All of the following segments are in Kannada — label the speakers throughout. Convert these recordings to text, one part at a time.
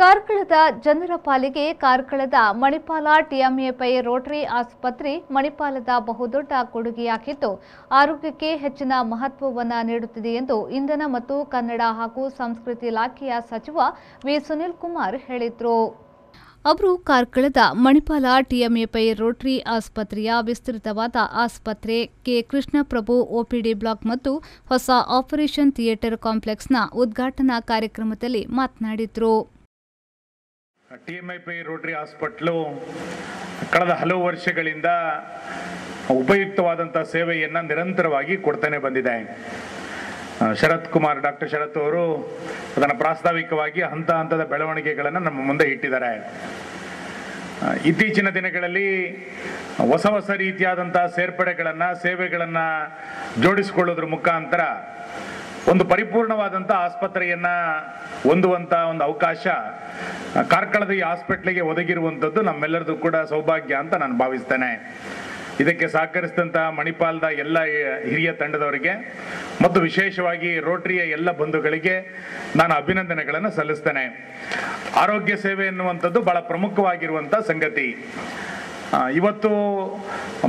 Speaker 1: ಕಾರ್ಕಳದ ಜನರ ಪಾಲಿಗೆ ಕಾರ್ಕಳದ ಮಣಿಪಾಲ ಟಿಎಂಎಪೈ ರೋಟರಿ ಆಸ್ಪತ್ರೆ ಮಣಿಪಾಲದ ಬಹುದೊಡ್ಡ ಕೊಡುಗೆಯಾಗಿದ್ದು, ಆರೋಗ್ಯಕ್ಕೆ ಹೆಚ್ಚಿನ ಮಹತ್ವವನ್ನು ನೀಡುತ್ತಿದೆ ಎಂದು ಇಂಧನ ಮತ್ತು ಕನ್ನಡ ಹಾಗೂ ಸಂಸ್ಕೃತಿ ಇಲಾಖೆಯ ಸಚಿವ ವಿ. ಸುನಿಲ್ ಕುಮಾರ್ ಹೇಳಿದರು. ಅವರು ಕಾರ್ಕಳದ ಮಣಿಪಾಲ ಟಿಎಂಎಪೈ ರೋಟರಿ ಆಸ್ಪತ್ರೆಯ ವಿಸ್ತೃತವಾದ ಆಸ್ಪತ್ರೆ, ಕೆ. ಕೃಷ್ಣಪ್ರಭು ಒಪಿಡಿ ಬ್ಲಾಕ್ ಮತ್ತು ಹೊಸ ಆಪರೇಷನ್ ಥಿಯೇಟರ್ ಕಾಂಪ್ಲೆಕ್ಸ್ನ ಉದ್ಘಾಟನಾ ಕಾರ್ಯಕ್ರಮದಲ್ಲಿ ಮಾತನಾಡಿದರು.
Speaker 2: ಟಿಎಂಐಪಿ ರೋಟರಿ ಹಾಸ್ಪಿಟ್ಲು ಕಳೆದ ಹಲವು ವರ್ಷಗಳಿಂದ ಉಪಯುಕ್ತವಾದಂಥ ಸೇವೆಯನ್ನು ನಿರಂತರವಾಗಿ ಕೊಡ್ತಾನೆ ಬಂದಿದೆ. ಶರತ್ ಕುಮಾರ್, ಡಾಕ್ಟರ್ ಶರತ್ ಅವರು ಅದನ್ನು ಪ್ರಾಸ್ತಾವಿಕವಾಗಿ ಹಂತ ಹಂತದ ಬೆಳವಣಿಗೆಗಳನ್ನು ನಮ್ಮ ಮುಂದೆ ಇಟ್ಟಿದ್ದಾರೆ. ಇತ್ತೀಚಿನ ದಿನಗಳಲ್ಲಿ ಹೊಸ ಹೊಸ ರೀತಿಯಾದಂಥ ಸೇರ್ಪಡೆಗಳನ್ನು, ಸೇವೆಗಳನ್ನು ಜೋಡಿಸಿಕೊಳ್ಳೋದ್ರ ಮುಖಾಂತರ ಒಂದು ಪರಿಪೂರ್ಣವಾದಂಥ ಆಸ್ಪತ್ರೆಯನ್ನ ಹೊಂದುವಂಥ ಒಂದು ಅವಕಾಶ ಕಾರ್ಕಳದ ಈ ಹಾಸ್ಪಿಟ್ಲಿಗೆ ಒದಗಿರುವಂಥದ್ದು ನಮ್ಮೆಲ್ಲರದು ಕೂಡ ಸೌಭಾಗ್ಯ ಅಂತ ನಾನು ಭಾವಿಸ್ತೇನೆ. ಇದಕ್ಕೆ ಸಹಕರಿಸಿದಂಥ ಮಣಿಪಾಲದ ಎಲ್ಲ ಹಿರಿಯ ತಂಡದವರಿಗೆ ಮತ್ತು ವಿಶೇಷವಾಗಿ ರೋಟರಿಯ ಎಲ್ಲ ಬಂಧುಗಳಿಗೆ ನಾನು ಅಭಿನಂದನೆಗಳನ್ನು ಸಲ್ಲಿಸ್ತೇನೆ. ಆರೋಗ್ಯ ಸೇವೆ ಎನ್ನುವಂಥದ್ದು ಬಹಳ ಪ್ರಮುಖವಾಗಿರುವಂಥ ಸಂಗತಿ. ಇವತ್ತು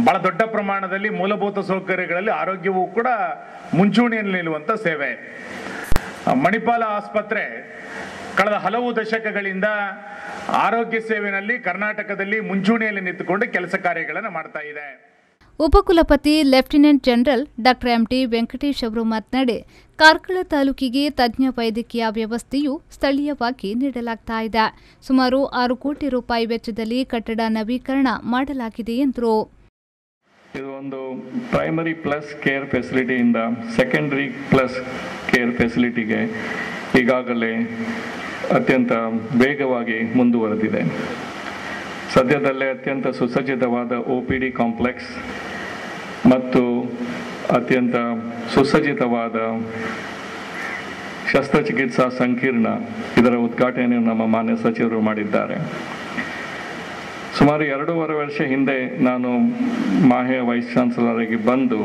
Speaker 2: ಬಹಳ ದೊಡ್ಡ ಪ್ರಮಾಣದಲ್ಲಿ ಮೂಲಭೂತ ಸೌಕರ್ಯಗಳಲ್ಲಿ ಆರೋಗ್ಯವೂ ಕೂಡ ಮುಂಚೂಣಿಯಲ್ಲಿ ನಿಲ್ಲುವಂಥ ಸೇವೆ. ಮಣಿಪಾಲ ಆಸ್ಪತ್ರೆ ಕಳೆದ ಹಲವು ದಶಕಗಳಿಂದ ಆರೋಗ್ಯ ಸೇವೆಯಲ್ಲಿ ಕರ್ನಾಟಕದಲ್ಲಿ ಮುಂಚೂಣಿಯಲ್ಲಿ ನಿಂತುಕೊಂಡು ಕೆಲಸ ಕಾರ್ಯಗಳನ್ನು ಮಾಡ್ತಾ ಇದೆ.
Speaker 1: ಉಪಕುಲಪತಿ lieutenant general doctor M T Venkatesh ಅವರು ಮಾತನಾಡಿ, ಕಾರ್ಕಳ ತಾಲೂಕಿಗೆ ತಜ್ಞ ವೈದ್ಯಕೀಯ ವ್ಯವಸ್ಥೆಯು ಸ್ಥಳೀಯವಾಗಿ ನೀಡಲಾಗ್ತಾ ಇದೆ. ಸುಮಾರು ಆರು ಕೋಟಿ ರೂಪಾಯಿ ವೆಚ್ಚದಲ್ಲಿ ಕಟ್ಟಡ ನವೀಕರಣ ಮಾಡಲಾಗಿದೆ ಎಂದರು.
Speaker 3: ಇದು ಒಂದು ಪ್ರೈಮರಿ ಪ್ಲಸ್ ಕೇರ್ ಫೆಸಿಲಿಟಿಯಿಂದ ಸೆಕೆಂಡರಿ ಪ್ಲಸ್ ಕೇರ್ ಫೆಸಿಲಿಟಿಗೆ ಈಗಾಗಲೇ ಅತ್ಯಂತ ವೇಗವಾಗಿ ಮುಂದುವರೆದಿದೆ. ಸದ್ಯದಲ್ಲೇ ಅತ್ಯಂತ ಸುಸಜ್ಜಿತವಾದ ಒ ಪಿ ಡಿ ಕಾಂಪ್ಲೆಕ್ಸ್ ಮತ್ತು ಅತ್ಯಂತ ಸುಸಜ್ಜಿತವಾದ ಶಸ್ತ್ರಚಿಕಿತ್ಸಾ ಸಂಕೀರ್ಣ ಇದರ ಉದ್ಘಾಟನೆಯನ್ನು ನಮ್ಮ ಮಾನ್ಯ ಸಚಿವರು ಮಾಡಿದ್ದಾರೆ. ಸುಮಾರು ಎರಡೂವರೆ ವರ್ಷ ಹಿಂದೆ ನಾನು ಮಾಹೆಯ ವೈಸ್ ಚಾನ್ಸಲರ್ ಆಗಿ ಬಂದು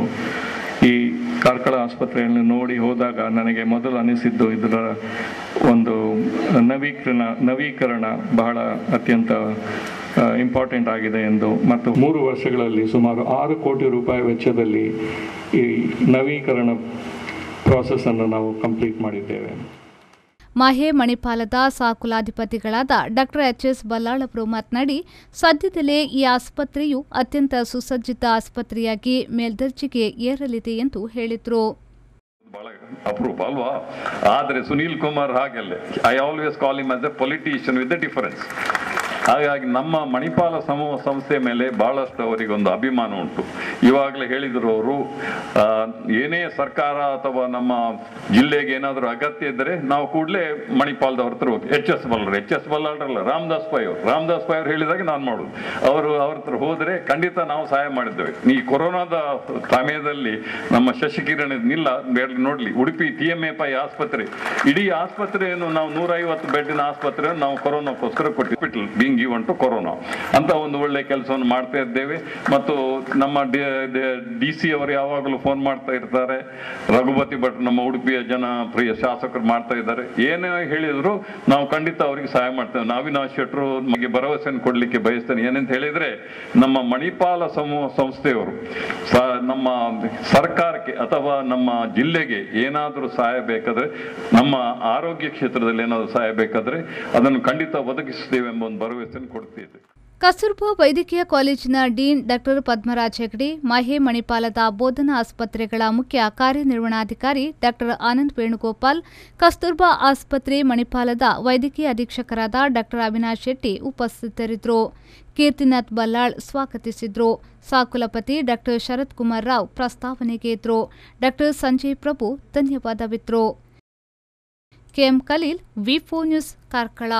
Speaker 3: ಈ ಕಾರ್ಕಳ ಆಸ್ಪತ್ರೆಯನ್ನು ನೋಡಿ ಹೋದಾಗ ನನಗೆ ಮೊದಲು ಅನಿಸಿದ್ದು ಇದರ ಒಂದು ನವೀಕರಣ ನವೀಕರಣ ಬಹಳ ಅತ್ಯಂತ ಇಂಪಾರ್ಟೆಂಟ್ ಆಗಿದೆ ಎಂದು. ಮತ್ತು ಮೂರು ವರ್ಷಗಳಲ್ಲಿ ಸುಮಾರು ಆರು ಕೋಟಿ ರೂಪಾಯಿ ವೆಚ್ಚದಲ್ಲಿ ಈ ನವೀಕರಣ ಪ್ರಾಸೆಸ್ಸನ್ನು ನಾವು ಕಂಪ್ಲೀಟ್ ಮಾಡಿದ್ದೇವೆ.
Speaker 1: ಮಾಹೆ ಮಣಿಪಾಲದ ಸಾಕುಲಾಧಿಪತಿಗಳಾದ ಡಾಕ್ಟರ್ ಎಚ್ ಎಸ್ ಬಲ್ಲಾಳ್ ಅವರು ಮಾತನಾಡಿ, ಸದ್ಯದಲ್ಲೇ ಈ ಆಸ್ಪತ್ರೆಯು ಅತ್ಯಂತ ಸುಸಜ್ಜಿತ ಆಸ್ಪತ್ರೆಯಾಗಿ ಮೇಲ್ದರ್ಜೆಗೆ ಏರಲಿದೆ ಎಂದು ಹೇಳಿದರು.
Speaker 4: ಬಹಳ ಅಪರೂಪ ಅಲ್ವಾ? ಆದರೆ ಸುನೀಲ್ ಕುಮಾರ್ ಹಾಗಲ್ಲ I always call him as a politician with the difference ಹಾಗಾಗಿ ನಮ್ಮ ಮಣಿಪಾಲ ಸಮೂಹ ಸಂಸ್ಥೆ ಮೇಲೆ ಬಹಳಷ್ಟು ಅವರಿಗೊಂದು ಅಭಿಮಾನ ಉಂಟು. ಇವಾಗಲೇ ಹೇಳಿದ್ರು ಅವರು ಏನೇ ಸರ್ಕಾರ ಅಥವಾ ನಮ್ಮ ಜಿಲ್ಲೆಗೆ ಏನಾದರೂ ಅಗತ್ಯ ಇದ್ದರೆ ನಾವು ಕೂಡಲೇ ಮಣಿಪಾಲದವ್ರ ಹತ್ರ ಹೋಗಿ H S Ballar H S ಬಲ್ಲಾಳ್ರಲ್ಲ Ramdas Pai ಅವರು. ರಾಮದಾಸ್ ಪೈ ಅವ್ರು ಹೇಳಿದಾಗ ನಾನು ಮಾಡೋದು. ಅವರು ಅವ್ರ ಹತ್ರ ಹೋದರೆ ಖಂಡಿತ ನಾವು ಸಹಾಯ ಮಾಡಿದ್ದೇವೆ. ಈ ಕೊರೋನಾದ ಸಮಯದಲ್ಲಿ ನಮ್ಮ ಶಶಿಕಿರಣ ನಿಲ್ಲ ಬೇಡ ನೋಡ್ಲಿ. Udupi T M A Pai ಆಸ್ಪತ್ರೆ. ಇಡೀ ಆಸ್ಪತ್ರೆಯನ್ನು ನಾವು ನೂರೈವತ್ತು ಬೆಡ್ಡಿನ ಆಸ್ಪತ್ರೆಯನ್ನು ನಾವು ಕೊರೋನಾಕ್ಕೋಸ್ಕರ ಕೊಟ್ಟಿಲ್ಲ ಬೀಂಗ್ ಗಿವನ್ ಟು ಕೊರೋನಾ. ಅಂತ ಒಂದು ಒಳ್ಳೆ ಕೆಲಸವನ್ನು ಮಾಡ್ತಾ ಇದ್ದೇವೆ. ಮತ್ತು ನಮ್ಮ ಡಿ ಸಿ ಅವರು ಯಾವಾಗಲೂ ಫೋನ್ ಮಾಡ್ತಾ ಇರ್ತಾರೆ. ರಘುಪತಿ ಭಟ್ ನಮ್ಮ ಉಡುಪಿಯ ಜನ ಪ್ರಿಯ ಶಾಸಕರು ಮಾಡ್ತಾ ಇದ್ದಾರೆ. ಏನೇ ಹೇಳಿದ್ರು ನಾವು ಖಂಡಿತ ಅವರಿಗೆ ಸಹಾಯ ಮಾಡ್ತೇವೆ. ನಾವಿನ ಶೆಟ್ರು ನಮಗೆ ಭರವಸೆಯನ್ನು ಕೊಡ್ಲಿಕ್ಕೆ ಬಯಸ್ತೇನೆ. ಏನಂತ ಹೇಳಿದ್ರೆ ನಮ್ಮ ಮಣಿಪಾಲ ಸಮೂಹ ಸಂಸ್ಥೆಯವರು ನಮ್ಮ ಸರ್ಕಾರಕ್ಕೆ ಅಥವಾ ನಮ್ಮ ಜಿಲ್ಲೆಗೆ ಏನಾದರೂ ಸಹಾಯ ಬೇಕಾದ್ರೆ, ನಮ್ಮ ಆರೋಗ್ಯ ಕ್ಷೇತ್ರದಲ್ಲಿ ಏನಾದರೂ ಸಹಾಯ ಬೇಕಾದ್ರೆ ಅದನ್ನು ಖಂಡಿತ ಒದಗಿಸುತ್ತೇವೆ ಎಂಬ ಒಂದು ಭರವಸೆಯನ್ನು ಕೊಡ್ತಿದ್ದೆ.
Speaker 1: ಕಸ್ತೂರ್ಬಾ ವೈದ್ಯಕೀಯ ಕಾಲೇಜಿನ ಡೀನ್ ಡಾಕ್ಟರ್ ಪದ್ಮರಾಜ್ ಹೆಗಡೆ ಮಹೆ ಮಣಿಪಾಲದ ಬೋಧನಾ ಆಸ್ಪತ್ರೆಗಳ ಮುಖ್ಯ ಕಾರ್ಯನಿರ್ವಹಣಾಧಿಕಾರಿ ಡಾಕ್ಟರ್ ಆನಂದ್ ವೇಣುಗೋಪಾಲ್, ಕಸ್ತೂರ್ಬಾ ಆಸ್ಪತ್ರೆ ಮಣಿಪಾಲದ ವೈದ್ಯಕೀಯ ಅಧೀಕ್ಷಕರಾದ ಡಾಕ್ಟರ್ ಅವಿನಾಶ್ ಶೆಟ್ಟಿ ಉಪಸ್ಥಿತರಿದ್ದರು. ಕೀರ್ತಿನಾಥ್ ಬಲ್ಲಾಳ್ ಸ್ವಾಗತಿಸಿದ್ರು. ಸಾಕುಲಪತಿ ಡಾಕ್ಟರ್ ಶರತ್ ಕುಮಾರ್ ರಾವ್ ಪ್ರಸ್ತಾವನೆಗೆ ಇದ್ರು doctor Sanjay Prabhu ಧನ್ಯವಾದವಿದ್ರು. K M Khalil, V news, Karkala.